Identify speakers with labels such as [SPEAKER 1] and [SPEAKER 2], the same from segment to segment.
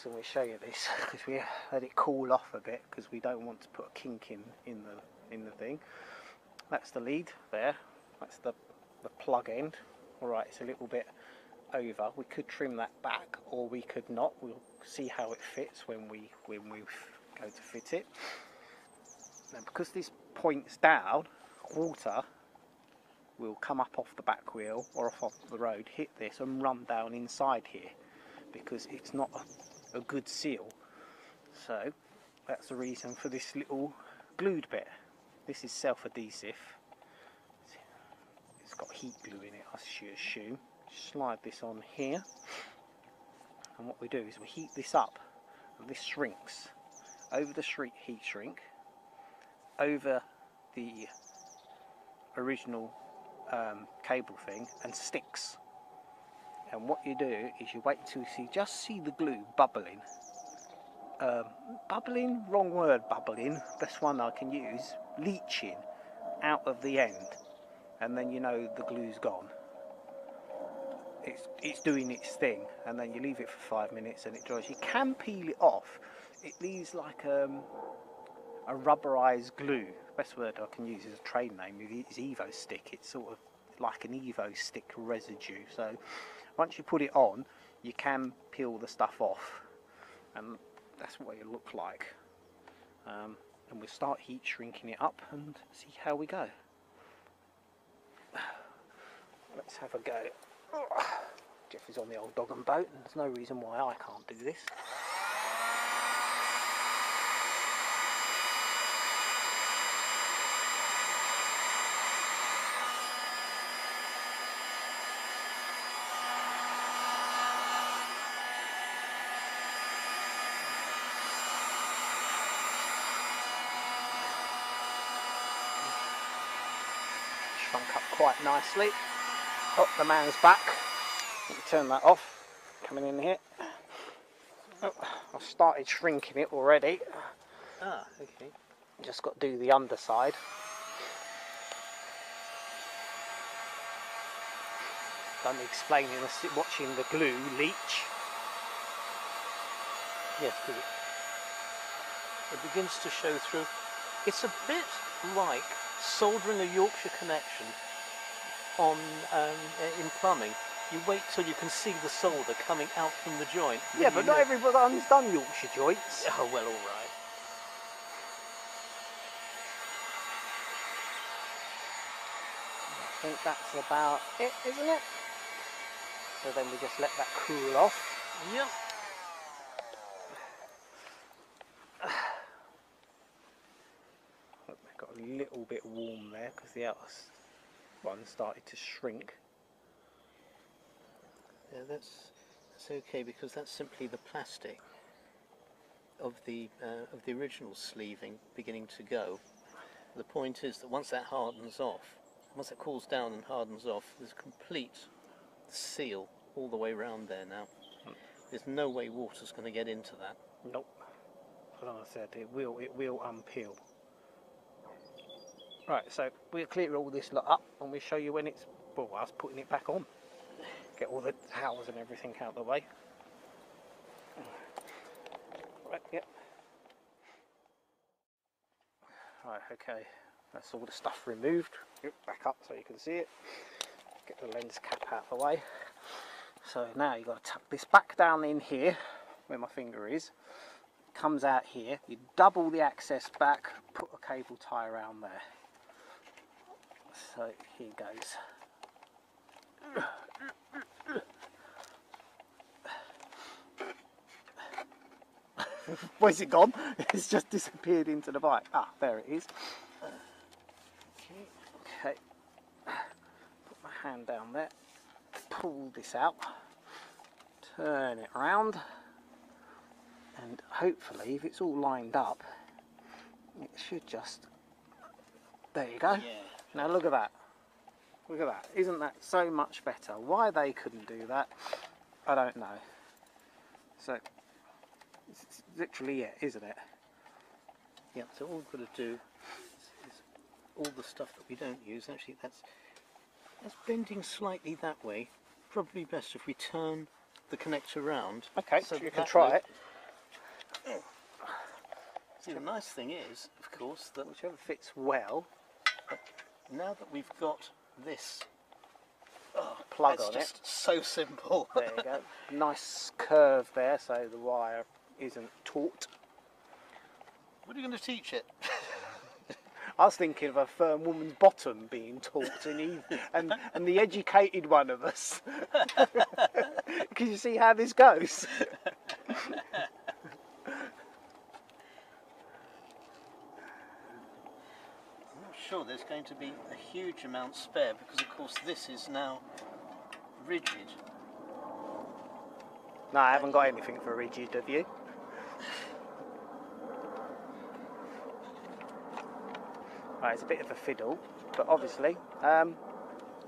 [SPEAKER 1] So we'll show you this because we let it cool off a bit because we don't want to put a kink in in the in the thing. That's the lead there. That's the the plug end. All right, it's a little bit over. We could trim that back or we could not. We'll see how it fits when we when we go to fit it. Now because this points down, water will come up off the back wheel or off, off the road, hit this and run down inside here because it's not a, a good seal. So that's the reason for this little glued bit. This is self-adhesive. It's got heat glue in it, I should assume. Slide this on here, and what we do is we heat this up, and this shrinks over the heat shrink, over the original um, cable thing, and sticks. And what you do is you wait till you see just see the glue bubbling. Um, bubbling, wrong word, bubbling. Best one I can use. Leaching out of the end, and then you know the glue's gone. It's it's doing its thing, and then you leave it for five minutes and it dries. You can peel it off. It leaves like um, a rubberized glue. Best word I can use is a trade name. Is Evo-Stik. It's sort of like an Evo-Stik residue. So once you put it on, you can peel the stuff off, and that's what it looks like. Um, and we'll start heat shrinking it up and see how we go. Let's have a go. Jeff is on the old dog and boat, and there's no reason why I can't do this. Shrunk up quite nicely. Oh, the man's back. Turn that off. Coming in here. Oh, I've started shrinking it already.
[SPEAKER 2] Ah, okay.
[SPEAKER 1] Just got to do the underside. Done explaining, watching the glue leach.
[SPEAKER 2] Yes, because it, it begins to show through. It's a bit like soldering a Yorkshire connection on um, in plumbing. You wait till you can see the solder coming out from the joint.
[SPEAKER 1] Yeah, but not
[SPEAKER 2] know-
[SPEAKER 1] everyone's done Yorkshire joints.
[SPEAKER 2] Oh well, all right.
[SPEAKER 1] I think that's about it, isn't it? So then we just let that cool off.
[SPEAKER 2] Yep.
[SPEAKER 1] Look, they've got a little bit warm there because the outer one started to shrink.
[SPEAKER 2] Yeah, that's that's okay because that's simply the plastic of the uh, of the original sleeving beginning to go. The point is that once that hardens off, once it cools down and hardens off, there's a complete seal all the way round there now. There's no way water's going to get into that.
[SPEAKER 1] Nope. But like I said, it will it will unpeel. Right, so we'll clear all this lot up and we'll show you when it's well, I was putting it back on. Get all the towels and everything out of the way. Right, yep. Right, okay. That's all the stuff removed. Yep, Back up so you can see it. Get the lens cap out of the way. So now you've got to tuck this back down in here where my finger is. Comes out here. You double the access back, put a cable tie around there. So here goes. Where's it gone? It's just disappeared into the bike. Ah, there it is. Okay. Put my hand down there. Pull this out. Turn it around. And hopefully, if it's all lined up, it should just. There you go.
[SPEAKER 2] Yeah.
[SPEAKER 1] Now look at that. Look at that. Isn't that so much better? Why they couldn't do that, I don't know. So, it's literally it, isn't it?
[SPEAKER 2] Yeah, so all we've got to do is, is all the stuff that we don't use. Actually, that's that's bending slightly that way. Probably best if we turn the connector round.
[SPEAKER 1] Okay, so you can try it.
[SPEAKER 2] See, the nice thing is, of course, that
[SPEAKER 1] Whichever fits well,
[SPEAKER 2] now that we've got this ah, oh,
[SPEAKER 1] plug
[SPEAKER 2] it's
[SPEAKER 1] on it.
[SPEAKER 2] just so simple.
[SPEAKER 1] There you go. nice curve there, so the wire isn't taut.
[SPEAKER 2] what are you going to teach it?
[SPEAKER 1] I was thinking of a firm woman's bottom being taut and, and, and the educated one of us. Can you see how this goes?
[SPEAKER 2] Sure there's going to be a huge amount spare because, of course, this is now rigid.
[SPEAKER 1] No, I haven't got anything for rigid, have you? Right, it's a bit of a fiddle, but obviously, um,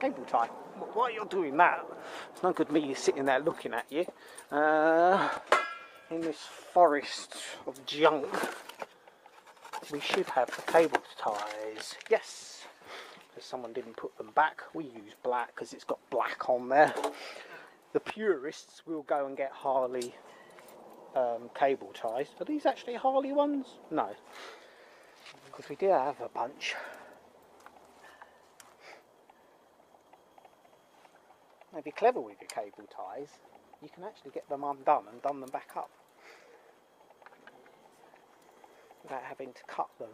[SPEAKER 1] cable tie. Wh- While you're doing that, it's not good me sitting there looking at you. Uh, in this forest of junk, we should have the cable ties. Yes, because someone didn't put them back. We use black because it's got black on there. The purists will go and get Harley um, cable ties. Are these actually Harley ones? No. Because we do have a bunch. Now, if you're clever with your cable ties, you can actually get them undone and done them back up without having to cut them.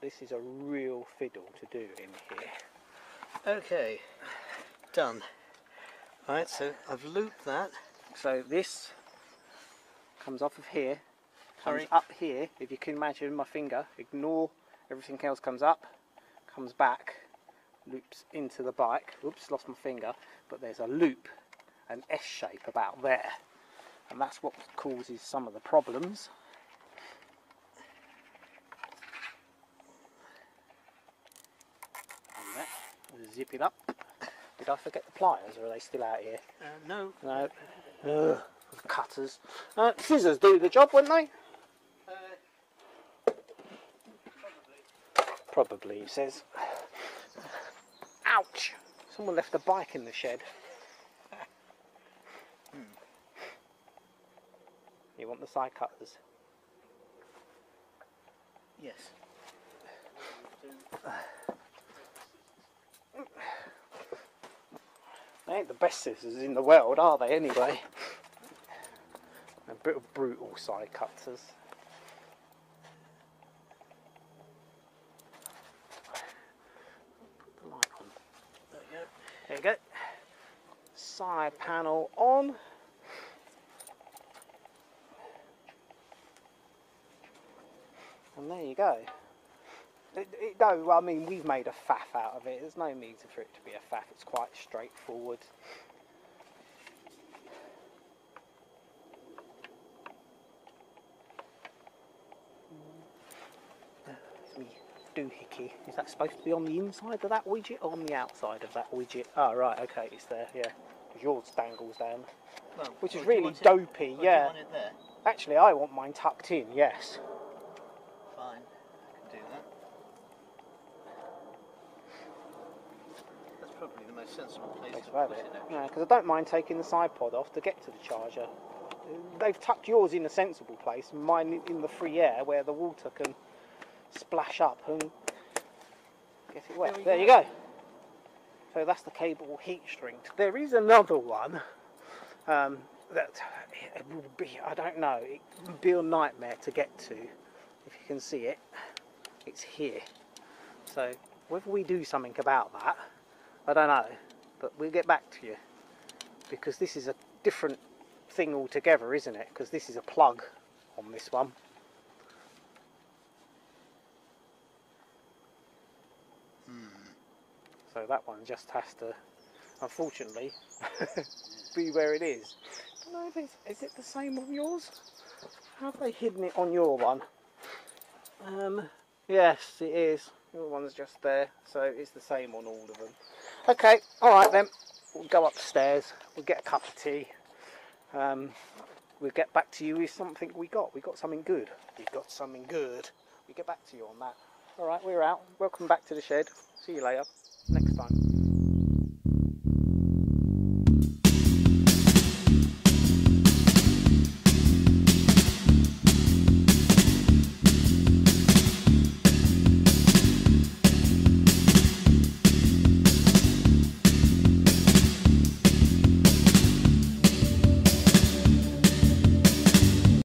[SPEAKER 1] This is a real fiddle to do in here.
[SPEAKER 2] Okay, done. Right, so I've looped that.
[SPEAKER 1] So this comes off of here, comes
[SPEAKER 2] Sorry.
[SPEAKER 1] up here. If you can imagine my finger, ignore everything else comes up, comes back, loops into the bike. Oops, lost my finger. But there's a loop, an S shape about there, and that's what causes some of the problems. Zip it up. Did I forget the pliers, or are they still out here?
[SPEAKER 2] Uh, no,
[SPEAKER 1] No. Ugh, cutters. Uh, scissors do the job, wouldn't they? Probably, he says. Ouch! Someone left a bike in the shed. You want the side cutters?
[SPEAKER 2] yes.
[SPEAKER 1] They ain't the best scissors in the world, are they, anyway? A bit of brutal side cutters. Put the light on.
[SPEAKER 2] There you go.
[SPEAKER 1] There you go. Side panel on. And there you go. It, it, no, I mean, we've made a faff out of it. There's no need for it to be a faff. It's quite straightforward. Me doohickey. Is that supposed to be on the inside of that widget or on the outside of that widget? Oh, right, okay, it's there, yeah. Yours dangles down.
[SPEAKER 2] Well,
[SPEAKER 1] Which is
[SPEAKER 2] what, do you
[SPEAKER 1] really dopey,
[SPEAKER 2] do
[SPEAKER 1] yeah.
[SPEAKER 2] you want it there?
[SPEAKER 1] Actually, I want mine tucked in, yes.
[SPEAKER 2] Fine, I can do that. That's probably the most sensible place
[SPEAKER 1] Place
[SPEAKER 2] to put
[SPEAKER 1] it.
[SPEAKER 2] it.
[SPEAKER 1] Yeah, because I don't mind taking the side pod off to get to the charger. They've tucked yours in a sensible place, mine in the free air where the water can splash up and get it wet.
[SPEAKER 2] There
[SPEAKER 1] There, you
[SPEAKER 2] go.
[SPEAKER 1] So that's the cable heat shrink. There is another one um, that it would be, I don't know, it would be a nightmare to get to. If you can see it, it's here. So whether we do something about that, I don't know, but we'll get back to you because this is a different thing altogether, isn't it? Because this is a plug on this one. So that one just has to, unfortunately, be where it is. I don't know if it's, is it the same on yours? How have they hidden it on your one? Um, yes, it is. Your one's just there, so it's the same on all of them. Okay, all right then. We'll go upstairs. We'll get a cup of tea. Um, we'll get back to you with something we got. We got something good. We got something good. We get back to you on that. All right, we're out. Welcome back to the shed. See you later. Next time.